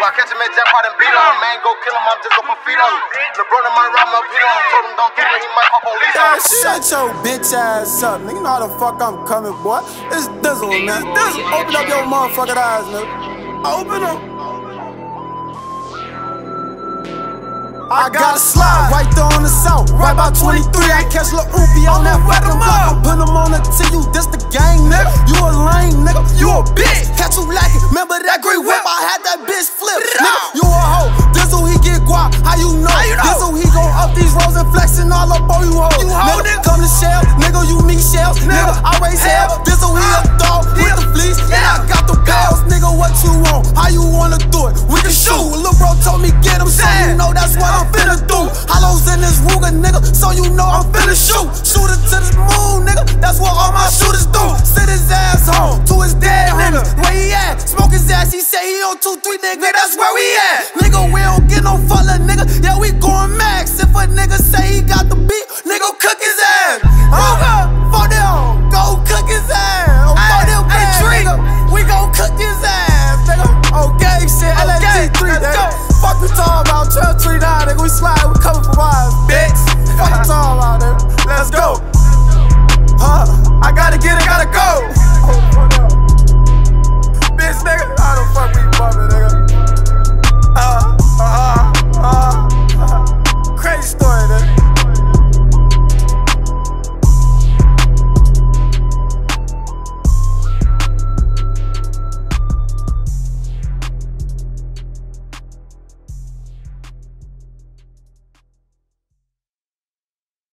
Why catch him at jackpot and beat him? Man, go kill him, I'm just LeBron and my rhyme up, him. Told him don't get he might Shut your bitch ass up, nigga. You know how the fuck I'm coming, boy. It's Dizzle, man. Dizzle, open up your motherfucking eyes, nigga. Open. I got a slide right there on the south, right by 23. I catch Lil Oopy on that west. Flip. Nigga, you a hoe. Dizzle, he get guap. How you know? you know? Dizzle, he gon' up these roads and flexing all up on you hoes. You hoe, nigga, nigga. come to shell, nigga, you need shells. Nigga, I raise hell. Hell. Dizzle, he a dog with the fleece. And I got the bells, nigga. What you want? How you wanna do it? We can shoot. Lil' bro told me get him, so you know that's what I'm finna do. Hollows in this Ruger, nigga, so you know I'm finna shoot. Smoke his ass. He say he on two, three, nigga. That's where we at. Nigga, we don't get no fuller, nigga. Yeah, we going max. If a nigga say he got the beat, nigga, cook his ass. Ruger, for them, go cook his ass. Oh, for them, hey, bad nigga, we gon' cook his ass, nigga. Okay, shit. Okay, LSD3, let's nigga. go. Fuck you talking about? 12 tree now, nigga. We slide, we coming for miles, bitch. Fuck you talking